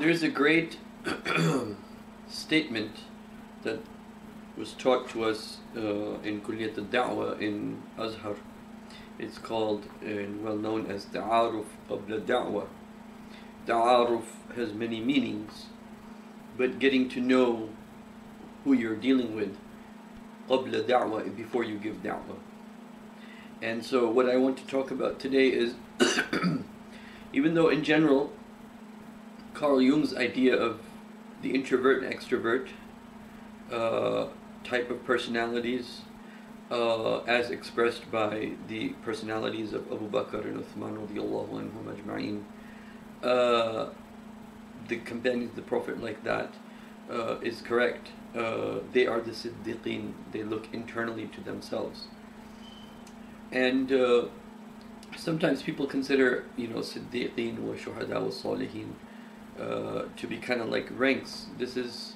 There's a great statement that was taught to us uh, in Kulliyat al-Da'wah in Azhar. It's called and well known as Ta'aruf qabla Da'wah. Ta'aruf has many meanings, but getting to know who you're dealing with before you give Da'wah. And so what I want to talk about today is even though in general Carl Jung's idea of the introvert and extrovert uh, type of personalities uh, as expressed by the personalities of Abu Bakr and Uthman anhum ajma'in uh, the companions of the Prophet like that uh, is correct. Uh, they are the siddiqeen. They look internally to themselves. And uh, sometimes people consider you know siddiqeen wa shuhada wa salihin uh, to be kind of like ranks this is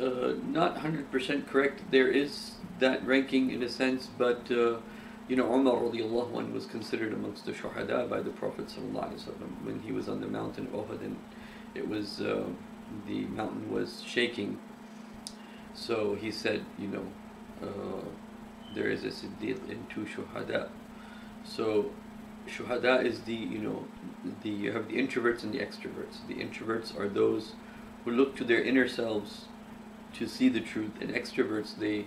uh, not 100% correct. There is that ranking in a sense, but uh, you know, Umar radiallahu was considered amongst the shuhada by the Prophet when he was on the mountain Uhud and it was, uh, the mountain was shaking. So he said, you know, uh, there is a siddiq and two shuhada. So shuhada is the, you know, the, you have the introverts and the extroverts. The introverts are those who look to their inner selves to see the truth and extroverts they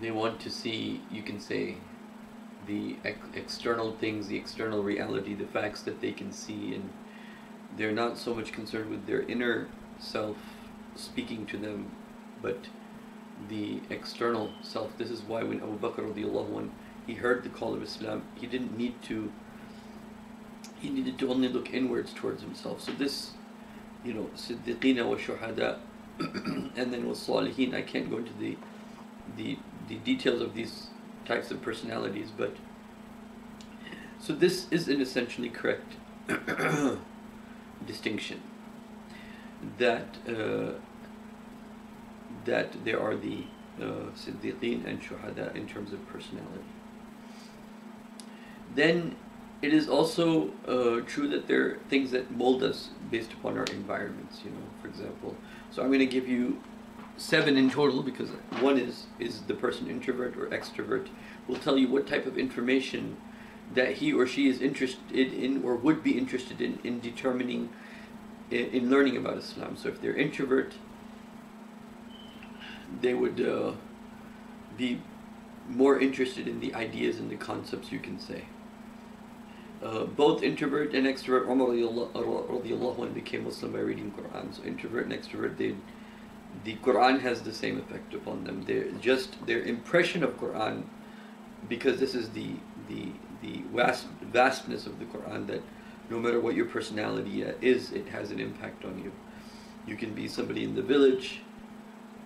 they want to see you can say the ex- external things the external reality the facts that they can see and they're not so much concerned with their inner self speaking to them but the external self this is why when Abu Bakr radiallahu he heard the call of Islam he didn't need to he needed to only look inwards towards himself so this you know siddiqina wa shuhada and then with Salihin, I can't go into the, the, the details of these types of personalities, but so this is an essentially correct distinction that uh, that there are the uh, Siddiqeen and Shuhada in terms of personality. Then it is also uh, true that there are things that mold us based upon our environments. You know, for example, so I'm going to give you seven in total because one is is the person introvert or extrovert will tell you what type of information that he or she is interested in or would be interested in in determining in, in learning about Islam. So if they're introvert, they would uh, be more interested in the ideas and the concepts you can say. Uh, both introvert and extrovert, Umar radiallahu became Muslim by reading Quran. So introvert and extrovert, they, the Quran has the same effect upon them. They're just their impression of Quran, because this is the the the vast vastness of the Quran that no matter what your personality is, it has an impact on you. You can be somebody in the village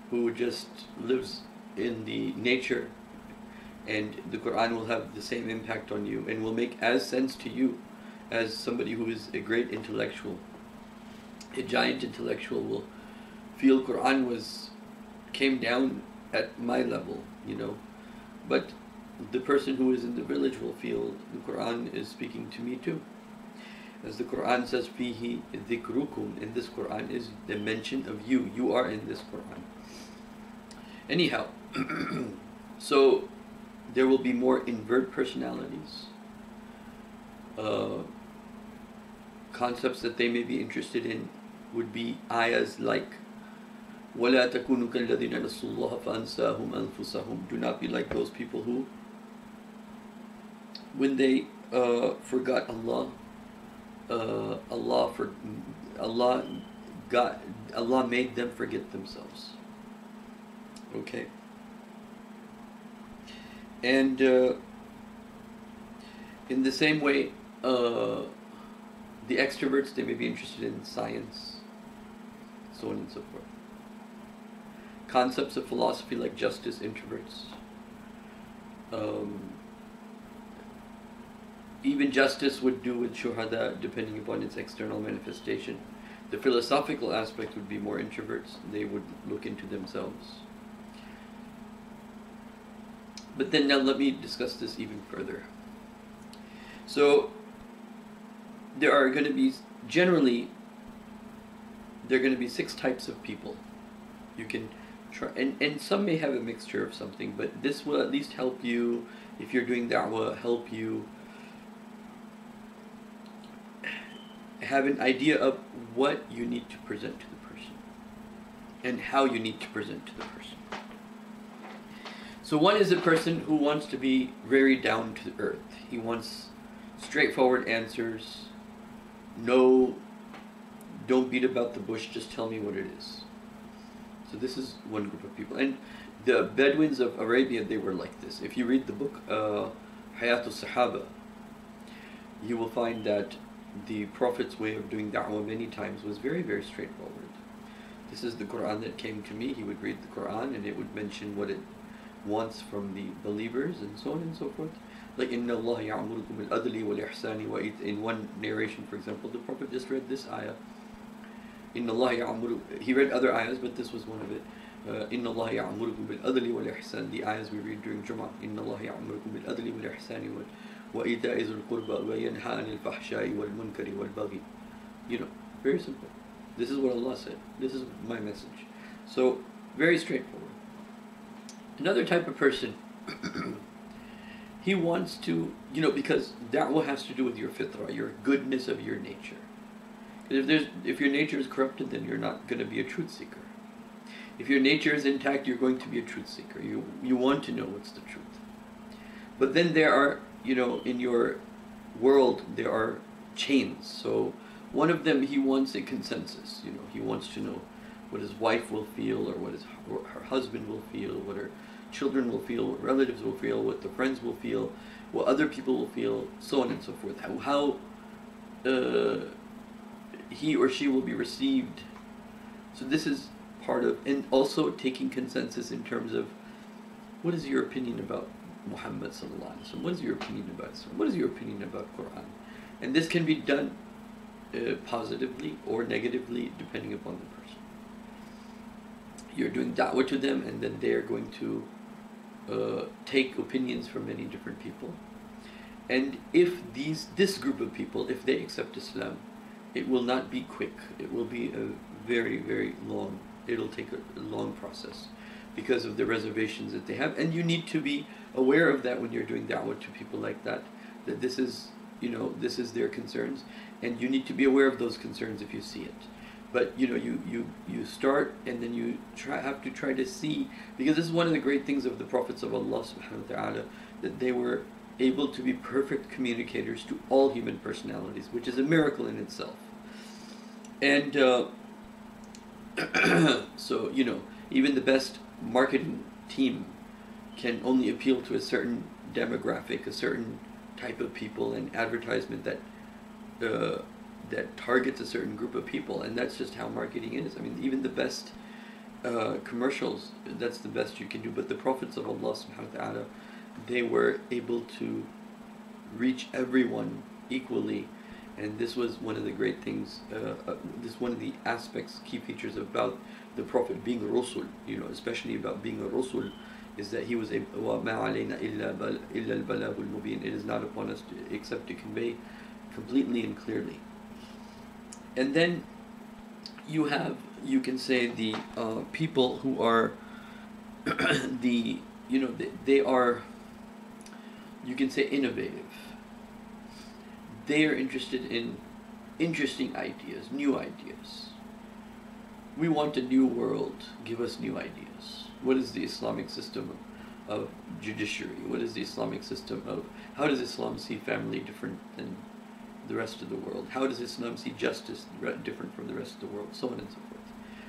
who just lives in the nature and the Quran will have the same impact on you and will make as sense to you as somebody who is a great intellectual. A giant intellectual will feel Quran was came down at my level, you know. But the person who is in the village will feel the Quran is speaking to me too. As the Quran says, Fihi dhikrukum, in this Quran is the mention of you. You are in this Quran. Anyhow, so there will be more invert personalities. Uh, concepts that they may be interested in would be ayahs like وَلَا تَكُونُوا كَالَّذِينَ نَسُوا اللَّهَ فَأَنْسَاهُمْ أَنفُسَهُم Do not be like those people who, when they uh, forgot Allah, uh, Allah for Allah got Allah made them forget themselves. Okay. And uh, in the same way, uh, the extroverts, they may be interested in science, so on and so forth. Concepts of philosophy like justice, introverts. Um, even justice would do with shuhada depending upon its external manifestation. The philosophical aspect would be more introverts, they would look into themselves. But then now let me discuss this even further. So there are going to be generally there are going to be six types of people. You can try, and, and some may have a mixture of something, but this will at least help you, if you're doing da'wah, help you have an idea of what you need to present to the person and how you need to present to the person. So one is a person who wants to be very down to earth. He wants straightforward answers. No, don't beat about the bush. Just tell me what it is. So this is one group of people, and the Bedouins of Arabia they were like this. If you read the book uh, Hayatul Sahaba, you will find that the Prophet's way of doing da'wah many times was very, very straightforward. This is the Quran that came to me. He would read the Quran and it would mention what it wants from the believers and so on and so forth. Like in Allah ya'murukum al-adli wal-ihsani wa in one narration, for example, the Prophet just read this ayah. In Allah ya'muru he read other ayahs, but this was one of it. إن الله يأمركم بالعدل والإحسان the ayahs we read during Jum'ah إن الله يأمركم بالعدل والإحسان وإيتاء ذي القربى وينهى عن الفحشاء والمنكر والبغي you know very simple this is what Allah said this is my message so very straightforward another type of person he wants to you know because da'wah has to do with your fitrah your goodness of your nature if there's if your nature is corrupted then you're not going to be a truth seeker if your nature is intact you're going to be a truth seeker you you want to know what's the truth but then there are you know, in your world there are chains. So one of them, he wants a consensus. You know, he wants to know what his wife will feel, or what his her husband will feel, what her children will feel, what relatives will feel, what the friends will feel, what other people will feel, so on and so forth. How, how uh, he or she will be received. So this is part of, and also taking consensus in terms of what is your opinion about Muhammad sallallahu alaihi wasallam. What is your opinion about Islam? What is your opinion about Quran? And this can be done uh, positively or negatively depending upon the person. You're doing da'wah to them and then they're going to uh, take opinions from many different people. And if these this group of people, if they accept Islam, it will not be quick. It will be a very, very long, it'll take a, long process because of the reservations that they have. And you need to be aware of that when you're doing da'wah to people like that, that this is, you know, this is their concerns, and you need to be aware of those concerns if you see it. But you know, you you you start and then you try have to try to see because this is one of the great things of the prophets of Allah Subhanahu wa Taala that they were able to be perfect communicators to all human personalities, which is a miracle in itself. And uh, so you know, even the best marketing team can only appeal to a certain demographic, a certain type of people, and advertisement that uh, that targets a certain group of people, and that's just how marketing is. I mean, even the best uh, commercials, that's the best you can do. But the prophets of Allah Subhanahu wa Taala, they were able to reach everyone equally, and this was one of the great things. Uh, uh, this one of the aspects, key features about the prophet being a rasul. You know, especially about being a rasul is that he was a It is not upon us to, except to convey completely and clearly. And then you have, you can say, the uh, people who are the, you know, they, they are, you can say, innovative. They are interested in interesting ideas, new ideas. We want a new world. Give us new ideas what is the Islamic system of, judiciary? What is the Islamic system of how does Islam see family different than the rest of the world? How does Islam see justice different from the rest of the world? So on and so forth.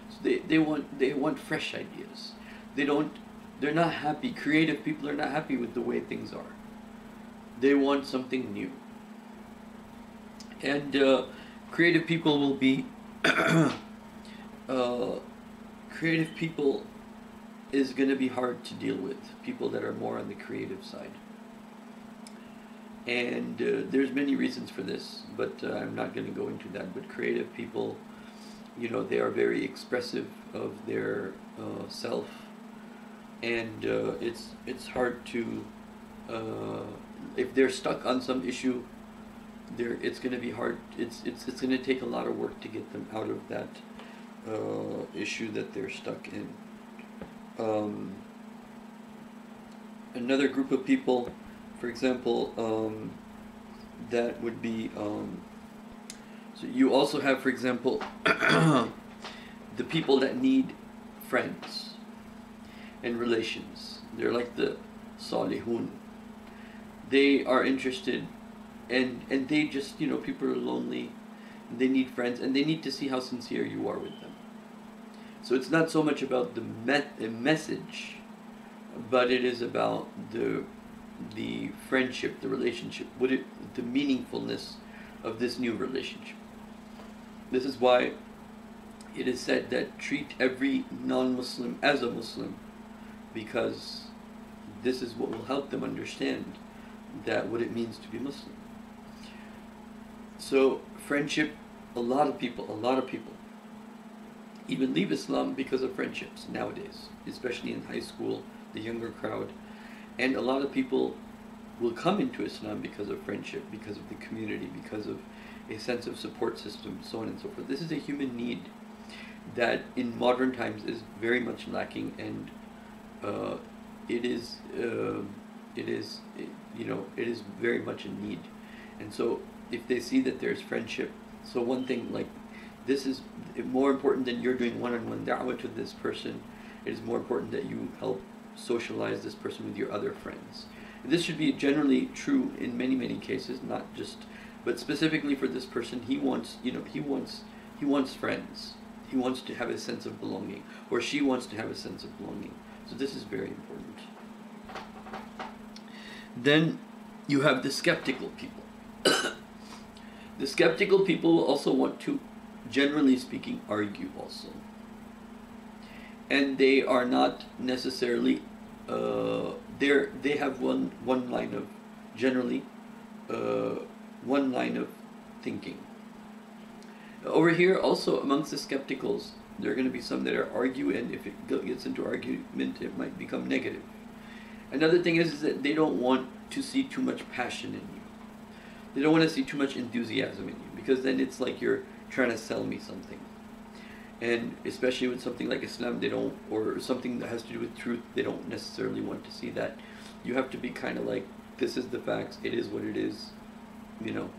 So they, they want they want fresh ideas. They don't they're not happy. Creative people are not happy with the way things are. They want something new. And uh, creative people will be uh, creative people is going to be hard to deal with. People that are more on the creative side. And uh, there's many reasons for this, but uh, I'm not going to go into that. But creative people, you know, they are very expressive of their uh, self, and uh, it's it's hard to uh, if they're stuck on some issue. There, it's going to be hard. It's it's it's going to take a lot of work to get them out of that uh, issue that they're stuck in. Um, another group of people, for example, um, that would be um, so you also have, for example, the people that need friends and relations. They're like the salihun. They are interested, and and they just you know people are lonely, and they need friends, and they need to see how sincere you are with them. So it's not so much about the met- message, but it is about the the friendship, the relationship, what it, the meaningfulness of this new relationship. This is why it is said that treat every non-Muslim as a Muslim, because this is what will help them understand that what it means to be Muslim. So friendship, a lot of people, a lot of people even leave Islam because of friendships nowadays, especially in high school, the younger crowd. And a lot of people will come into Islam because of friendship, because of the community, because of a sense of support system, so on and so forth. This is a human need that in modern times is very much lacking, and uh, it is uh, it is you know it is very much in need. And so if they see that there's friendship, so one thing like this is more important than you're doing one-on-one da'wah to this person. It is more important that you help socialize this person with your other friends. This should be generally true in many many cases, not just, but specifically for this person, he wants you know he wants he wants friends. He wants to have a sense of belonging, or she wants to have a sense of belonging. So this is very important. Then you have the skeptical people. the skeptical people also want to, generally speaking, argue also. And they are not necessarily uh, they they have one one line of generally uh, one line of thinking. Over here, also amongst the skepticals, there are going to be some that are argue, and if it gets into argument, it might become negative. Another thing is, is that they don't want to see too much passion in you. They don't want to see too much enthusiasm in you because then it's like you're trying to sell me something and especially with something like Islam, they don't, or something that has to do with truth, they don't necessarily want to see that. You have to be kind of like, this is the facts, it is what it is, you know,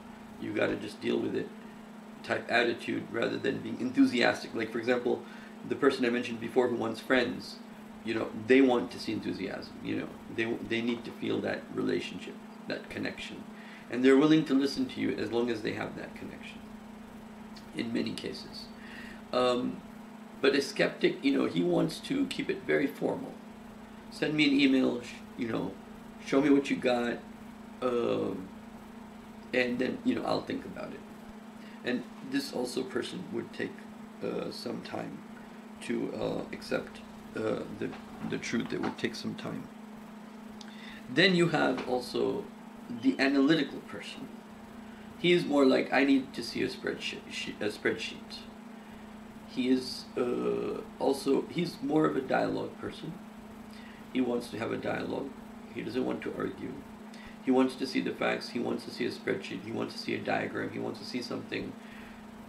you got to just deal with it type attitude rather than being enthusiastic. Like, for example, the person I mentioned before who wants friends, you know, they want to see enthusiasm, you know, they, they need to feel that relationship, that connection. And they're willing to listen to you as long as they have that connection, in many cases. Um, but a skeptic, you know, he wants to keep it very formal. Send me an email, you know, show me what you got, um, and then, you know, I'll think about it. And this also person would take uh, some time to uh, accept uh, the, the truth. It would take some time. Then you have also the analytical person. He is more like, I need to see a spreadsheet. A spreadsheet he is uh, also he's more of a dialogue person. He wants to have a dialogue. He doesn't want to argue. He wants to see the facts. He wants to see a spreadsheet. He wants to see a diagram. He wants to see something.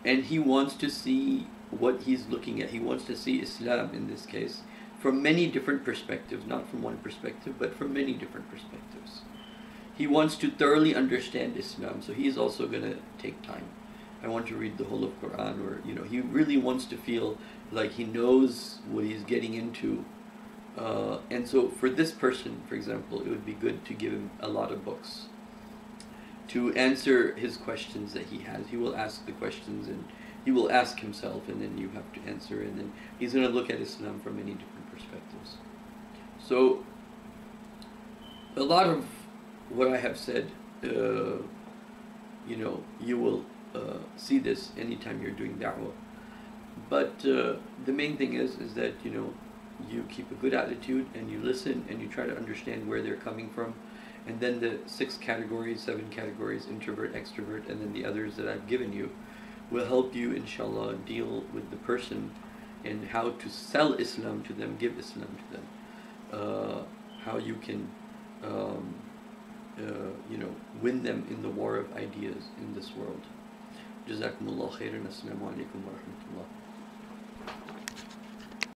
And he wants to see what he's looking at. He wants to see islam in this case from many different perspectives not from one perspective but from many different perspectives. He wants to thoroughly understand islam so he's also going to take time I want to read the whole of Quran or you know he really wants to feel like he knows what he's getting into. Uh, and so for this person for example it would be good to give him a lot of books to answer his questions that he has. He will ask the questions and he will ask himself and then you have to answer and then he's going to look at Islam from many different perspectives. So a lot of what I have said uh, you know you will uh, see this anytime you're doing da'wah. But uh, the main thing is, is that, you know, you keep a good attitude and you listen and you try to understand where they're coming from. And then the six categories, seven categories, introvert, extrovert, and then the others that I've given you will help you, inshallah, deal with the person and how to sell Islam to them, give Islam to them. Uh, how you can, um, uh, you know, win them in the war of ideas in this world. Cezakumullahu hayran. Esselamu aleyküm ve rahmetullah.